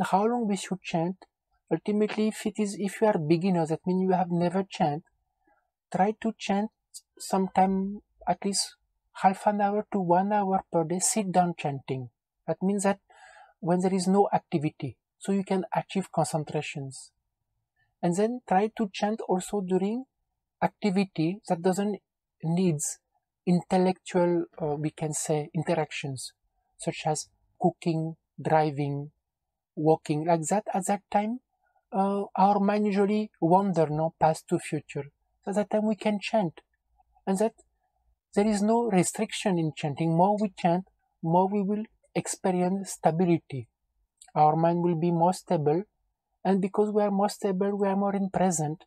how long we should chant. Ultimately, if it is if you are beginner, that means you have never chant, try to chant sometime at least half an hour to one hour per day. Sit down chanting. That means that when there is no activity, so you can achieve concentrations. And then try to chant also during activity that doesn't needs intellectual, uh, we can say, interactions, such as cooking, driving, walking, like that. At that time, uh, our mind usually wander, no, past to future. So at that time we can chant, and that there is no restriction in chanting. More we chant, more we will experience stability. Our mind will be more stable, and because we are more stable, we are more in present.